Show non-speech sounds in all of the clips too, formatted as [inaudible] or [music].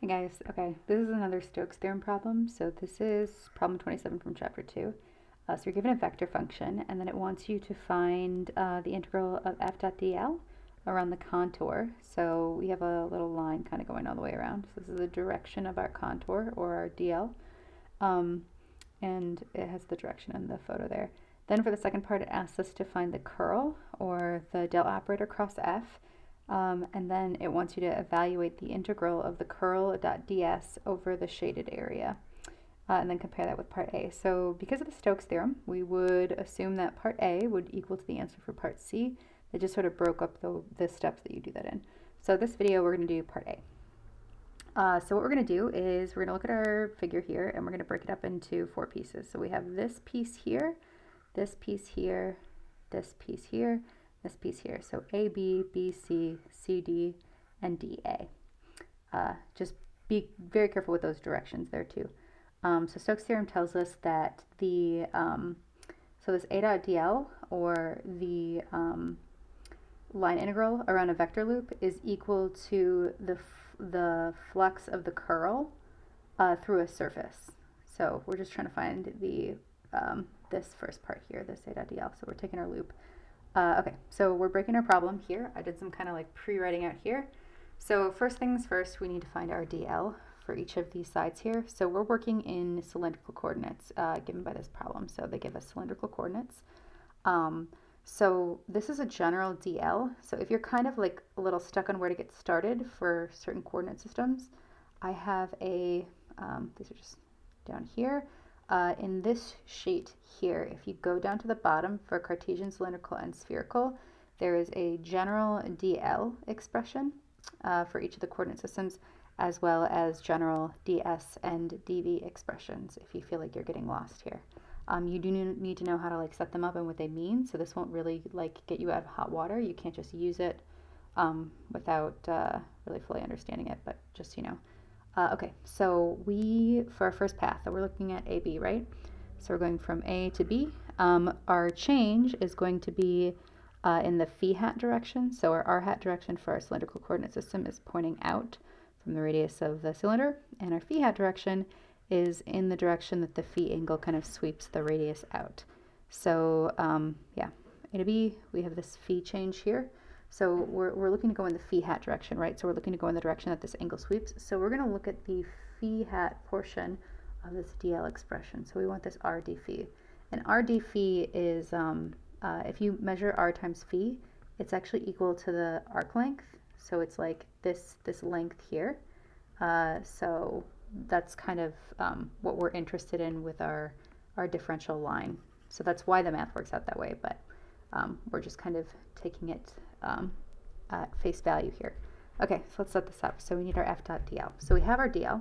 Hey guys, okay, this is another Stokes theorem problem. So this is problem 27 from chapter 2. Uh, so you're given a vector function and then it wants you to find uh, the integral of f dot dl around the contour. So we have a little line kind of going all the way around. So this is the direction of our contour or our dl. Um, and it has the direction in the photo there. Then for the second part it asks us to find the curl or the del operator cross f. Um, and then it wants you to evaluate the integral of the curl dot ds over the shaded area. Uh, and then compare that with part A. So because of the Stokes theorem, we would assume that part A would equal to the answer for part C. It just sort of broke up the, the steps that you do that in. So this video, we're going to do part A. Uh, so what we're going to do is we're going to look at our figure here, and we're going to break it up into four pieces. So we have this piece here, this piece here, this piece here, this piece here. So A, B, B, C, C, D, and D, A. Uh, just be very careful with those directions there too. Um, so Stokes' theorem tells us that the, um, so this A dot DL, or the um, line integral around a vector loop is equal to the, the flux of the curl uh, through a surface. So we're just trying to find the um, this first part here, this A dot DL. So we're taking our loop. Uh, okay, so we're breaking our problem here. I did some kind of like pre-writing out here. So first things first, we need to find our DL for each of these sides here. So we're working in cylindrical coordinates uh, given by this problem. So they give us cylindrical coordinates. Um, so this is a general DL. So if you're kind of like a little stuck on where to get started for certain coordinate systems, I have a, um, these are just down here uh, in this sheet here, if you go down to the bottom for Cartesian, cylindrical, and spherical, there is a general DL expression uh, for each of the coordinate systems, as well as general DS and DV expressions if you feel like you're getting lost here. Um, you do need to know how to like set them up and what they mean, so this won't really like get you out of hot water. You can't just use it um, without uh, really fully understanding it, but just, you know, uh, okay, so we, for our first path, that we're looking at AB, right? So we're going from A to B. Um, our change is going to be uh, in the phi hat direction. So our r hat direction for our cylindrical coordinate system is pointing out from the radius of the cylinder, and our phi hat direction is in the direction that the phi angle kind of sweeps the radius out. So um, yeah, A to B, we have this phi change here. So we're, we're looking to go in the phi hat direction, right? So we're looking to go in the direction that this angle sweeps. So we're going to look at the phi hat portion of this DL expression. So we want this R d phi. And R d phi is, um, uh, if you measure R times phi, it's actually equal to the arc length. So it's like this, this length here. Uh, so that's kind of um, what we're interested in with our, our differential line. So that's why the math works out that way, but um, we're just kind of taking it um, at face value here. Okay, so let's set this up. So we need our f dot dl. So we have our dl.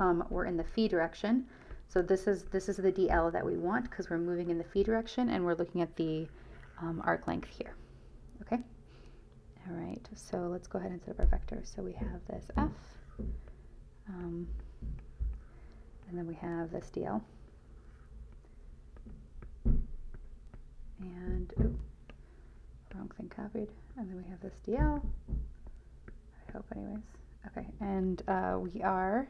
Um, we're in the phi direction. So this is this is the dl that we want because we're moving in the phi direction and we're looking at the um, arc length here. Okay. All right. So let's go ahead and set up our vector. So we have this f, um, and then we have this dl. And thing copied. And then we have this DL. I hope anyways. Okay, and uh, we are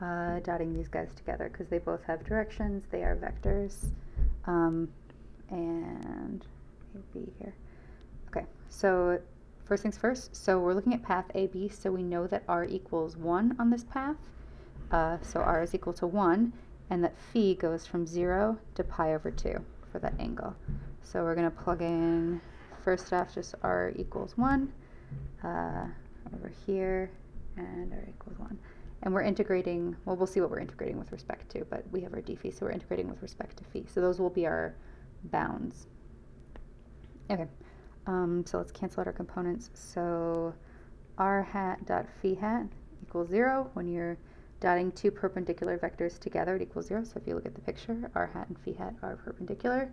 uh, dotting these guys together because they both have directions. They are vectors. Um, and AB here. Okay, so first things first. So we're looking at path AB, so we know that R equals 1 on this path. Uh, so R is equal to 1, and that phi goes from 0 to pi over 2 for that angle. So we're going to plug in first off just r equals 1 uh, over here and r equals 1. And we're integrating, well, we'll see what we're integrating with respect to, but we have our d phi, so we're integrating with respect to phi. So those will be our bounds. Okay, um, so let's cancel out our components. So r hat dot phi hat equals 0. When you're dotting two perpendicular vectors together, it equals 0. So if you look at the picture, r hat and phi hat are perpendicular.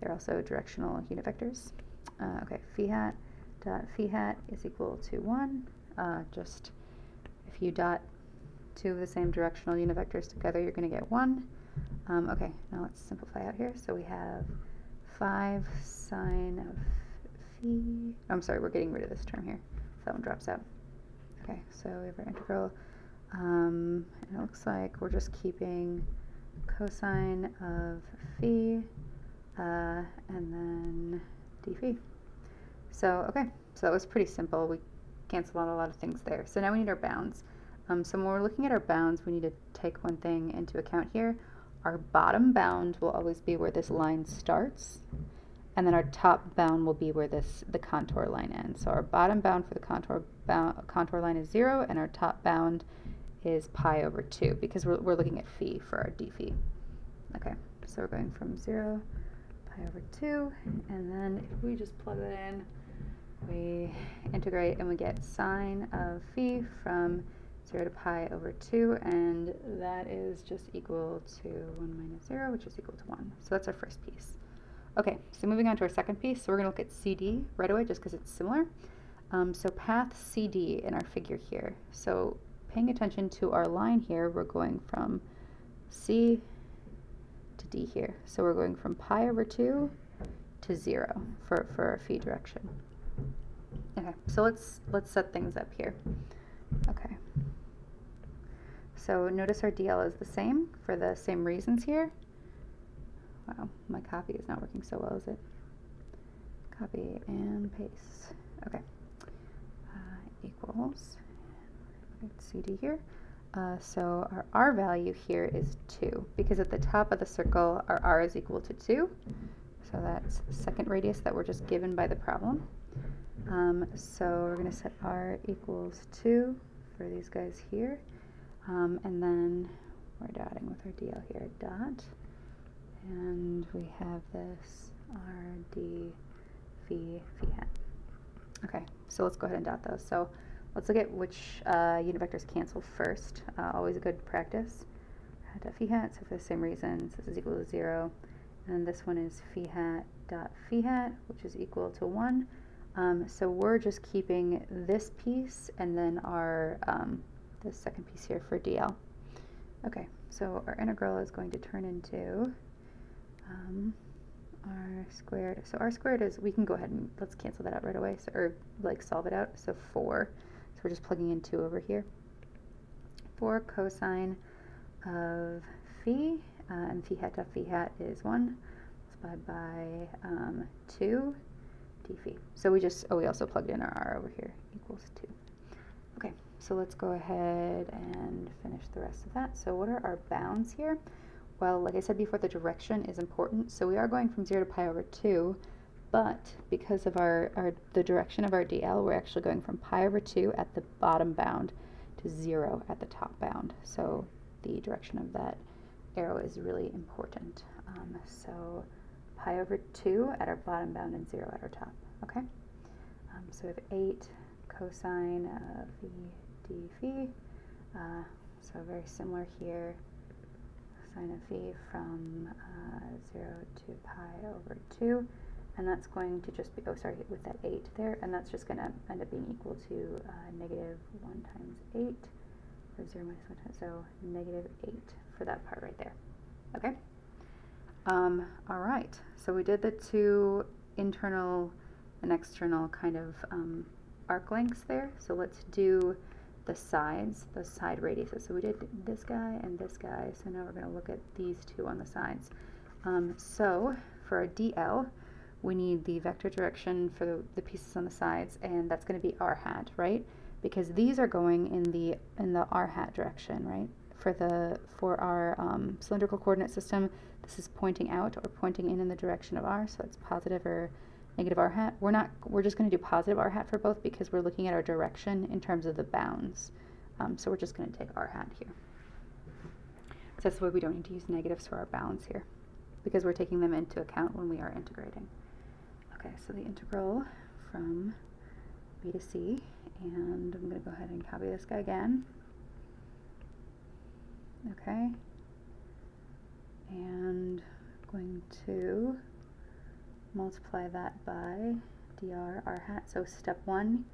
They're also directional unit vectors. Uh, okay, phi hat dot phi hat is equal to 1. Uh, just if you dot two of the same directional unit vectors together, you're going to get 1. Um, okay, now let's simplify out here. So we have 5 sine of phi. I'm sorry, we're getting rid of this term here. So that one drops out. Okay, so we have our integral, um, and it looks like we're just keeping cosine of phi, uh, and then d phi. So, okay, so that was pretty simple. We canceled out a lot of things there. So now we need our bounds. Um, so when we're looking at our bounds, we need to take one thing into account here. Our bottom bound will always be where this line starts, and then our top bound will be where this the contour line ends. So our bottom bound for the contour bound, contour line is zero, and our top bound is pi over two because we're, we're looking at phi for our d phi. Okay, so we're going from zero, pi over two, and then if we just plug that in, we integrate and we get sine of phi from 0 to pi over 2, and that is just equal to 1 minus 0, which is equal to 1. So that's our first piece. Okay, so moving on to our second piece, so we're going to look at CD right away just because it's similar. Um, so path CD in our figure here. So paying attention to our line here, we're going from C D here. So we're going from pi over 2 to 0 for, for our phi direction. Okay, so let's let's set things up here. Okay. So notice our DL is the same for the same reasons here. Wow, my copy is not working so well, is it? Copy and paste. Okay. Uh, equals CD here. Uh, so our R value here is 2 because at the top of the circle our R is equal to 2. So that's the second radius that we're just given by the problem. Um, so we're going to set r equals 2 for these guys here. Um, and then we're dotting with our DL here, dot. And we have this r, d, phi, phi hat. Okay, so let's go ahead and dot those. So let's look at which uh, unit vectors cancel first. Uh, always a good practice. Dot phi hat, so for the same reasons, this is equal to 0. And this one is phi hat dot phi hat, which is equal to 1. Um, so we're just keeping this piece and then our um, the second piece here for DL. Okay, so our integral is going to turn into um, r squared. So r squared is, we can go ahead and let's cancel that out right away, so, or like solve it out. So 4, so we're just plugging in 2 over here. 4 cosine of phi, uh, and phi hat dot phi hat is 1, multiplied by um, 2 d phi. So we just, oh, we also plugged in our r over here, equals 2. Okay, so let's go ahead and finish the rest of that. So what are our bounds here? Well, like I said before, the direction is important. So we are going from 0 to pi over 2, but because of our, our the direction of our dl, we're actually going from pi over 2 at the bottom bound to 0 at the top bound. So the direction of that arrow is really important. Um, so pi over 2 at our bottom bound and 0 at our top. Okay? Um, so we have 8 cosine of phi d phi. Uh, so very similar here. Sine of phi from uh, 0 to pi over 2. And that's going to just be, oh sorry, with that 8 there, and that's just going to end up being equal to uh, negative 1 times 8, or 0 minus 1 times, so negative 8 for that part right there. Okay? Um, all right, so we did the two internal and external kind of um, arc lengths there. So let's do the sides, the side radiuses. So we did this guy and this guy. So now we're going to look at these two on the sides. Um, so for our DL, we need the vector direction for the, the pieces on the sides, and that's going to be r hat, right? Because these are going in the in the r hat direction, right? For the for our um, cylindrical coordinate system, this is pointing out or pointing in in the direction of r, so it's positive or negative r hat. We're not, we're just going to do positive r hat for both because we're looking at our direction in terms of the bounds. Um, so we're just going to take r hat here. So that's why we don't need to use negatives for our bounds here because we're taking them into account when we are integrating. Okay, so the integral from b to c, and I'm going to go ahead and copy this guy again. Okay, and I'm going to multiply that by dr r hat. So step one,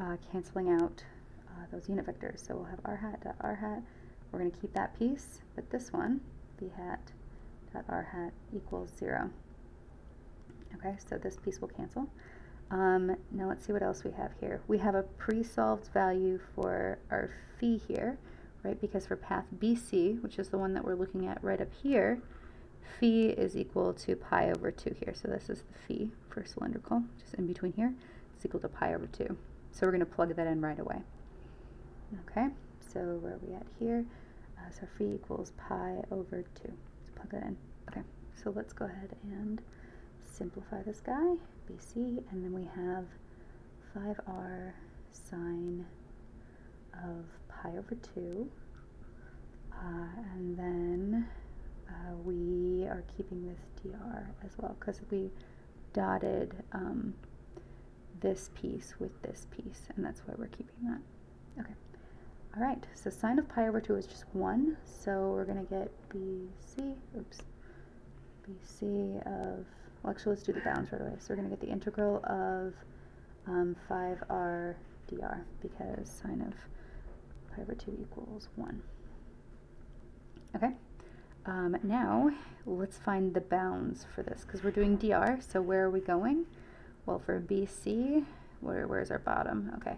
uh, canceling out uh, those unit vectors. So we'll have r hat dot r hat. We're going to keep that piece, but this one, b hat dot r hat equals zero. Okay, so this piece will cancel. Um, now let's see what else we have here. We have a pre-solved value for our phi here, right? Because for path BC, which is the one that we're looking at right up here, phi is equal to pi over 2 here. So this is the phi for cylindrical, just in between here. It's equal to pi over 2. So we're going to plug that in right away. Okay, so where are we at here? Uh, so phi equals pi over 2. Let's plug that in. Okay, so let's go ahead and simplify this guy, BC, and then we have 5r sine of pi over 2. Uh, and then uh, we are keeping this dr as well because we dotted um, this piece with this piece, and that's why we're keeping that. Okay. All right, so sine of pi over 2 is just 1, so we're going to get BC, oops, BC of, well actually let's do the bounds right away. So we're going to get the integral of um, 5r dr because sine of pi over 2 equals 1. Okay, um, now let's find the bounds for this because we're doing dr, so where are we going? Well, for BC, where, where's our bottom? Okay,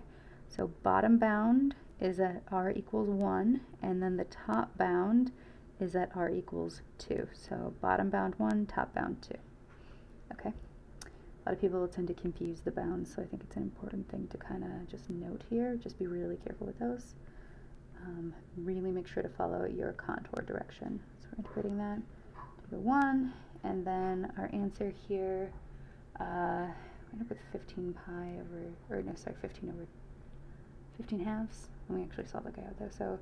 so bottom bound is at r equals 1, and then the top bound is at r equals 2. So bottom bound 1, top bound 2. Okay, a lot of people tend to confuse the bounds, so I think it's an important thing to kind of just note here. Just be really careful with those. Um, really make sure to follow your contour direction. So we're integrating that to the 1, and then our answer here, uh, end up with 15 pi over, or no, sorry, 15 over 15 halves. And we actually solve the guy out there. So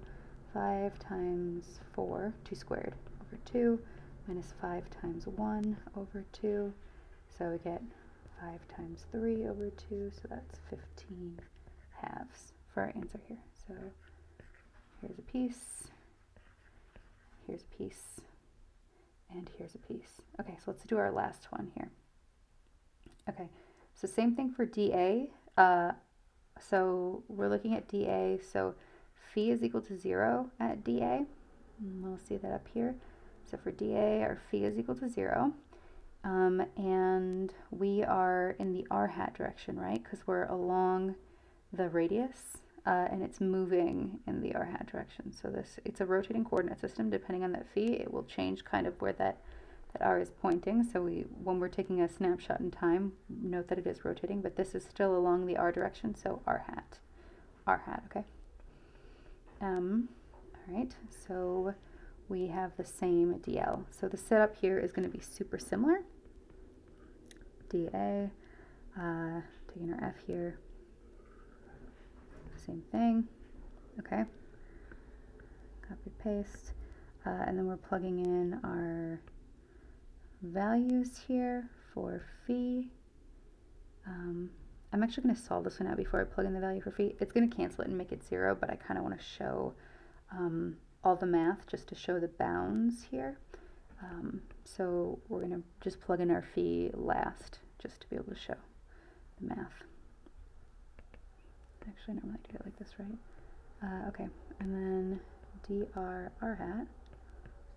5 times 4, 2 squared, over 2, minus 5 times 1 over 2. So we get 5 times 3 over 2, so that's 15 halves for our answer here. So here's a piece, here's a piece, and here's a piece. Okay, so let's do our last one here. Okay, so same thing for dA. Uh, so we're looking at dA, so phi is equal to 0 at dA. And we'll see that up here. So for dA, our phi is equal to 0. Um, and we are in the r hat direction, right? Because we're along the radius, uh, and it's moving in the r hat direction. So this it's a rotating coordinate system. Depending on that phi, it will change kind of where that that r is pointing. So we, when we're taking a snapshot in time, note that it is rotating, but this is still along the r direction, so r hat, r hat, okay? Um, all right, so we have the same dl. So the setup here is going to be super similar. dA, uh, taking our f here, same thing, okay? Copy, paste, uh, and then we're plugging in our values here for phi. Um, I'm actually going to solve this one out before I plug in the value for phi. It's going to cancel it and make it zero, but I kind of want to show um, all the math just to show the bounds here. Um, so we're going to just plug in our phi last just to be able to show the math. Actually, I don't do it like this, right? Uh, okay, and then dr r hat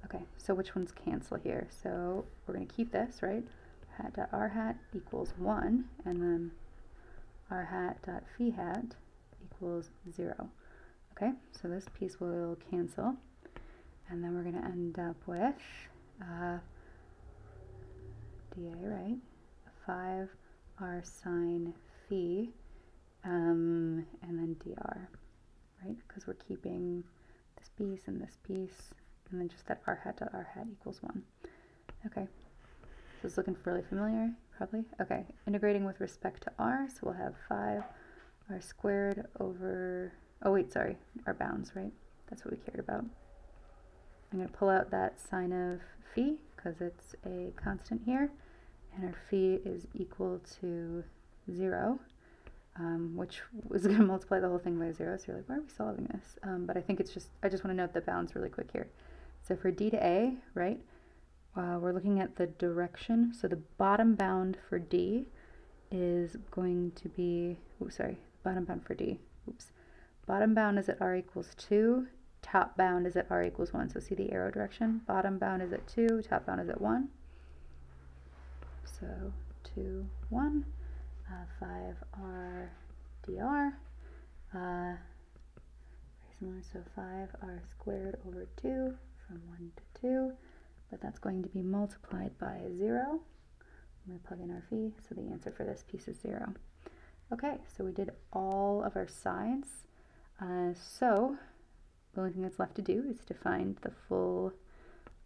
Okay, so which ones cancel here? So we're going to keep this, right? Hat dot r hat equals 1, and then r hat dot phi hat equals 0. Okay, so this piece will cancel, and then we're going to end up with uh, dA, right? 5 r sine phi, um, and then dr, right? Because we're keeping this piece and this piece and then just that r hat dot r hat equals 1. Okay, so it's looking really familiar, probably. Okay, integrating with respect to r, so we'll have 5 r squared over, oh wait, sorry, our bounds, right? That's what we cared about. I'm going to pull out that sine of phi, because it's a constant here, and our phi is equal to 0 um, which was [laughs] going to multiply the whole thing by zero. So you're like, why are we solving this? Um, but I think it's just, I just want to note the bounds really quick here. So for D to A, right, uh, we're looking at the direction. So the bottom bound for D is going to be, oops, sorry, bottom bound for D, oops. Bottom bound is at R equals 2, top bound is at R equals 1. So see the arrow direction? Bottom bound is at 2, top bound is at 1. So 2, 1. uh, 5r dr. Uh, very similar, so 5r squared over 2 from 1 to 2, but that's going to be multiplied by 0. I'm going to plug in our phi, so the answer for this piece is 0. Okay, so we did all of our sides. Uh, so the only thing that's left to do is to find the full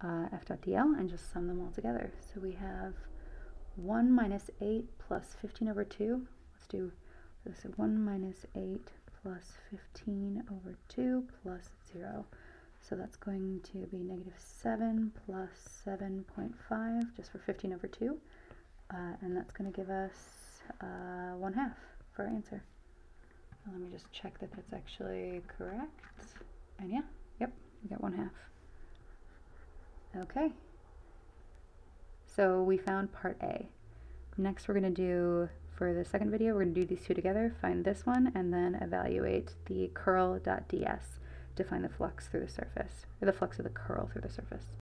uh, f dot dl and just sum them all together. So we have 1 minus 8 plus 15 over 2. Let's do this 1 minus 8 plus 15 over 2 plus 0. So that's going to be negative 7 plus 7.5 just for 15 over 2. Uh, and that's going to give us uh, 1 half for our answer. let me just check that that's actually correct. And yeah, yep, we got 1 half. Okay. So we found part A. Next we're going to do, for the second video, we're going to do these two together, find this one, and then evaluate the curl.ds to find the flux through the surface, or the flux of the curl through the surface.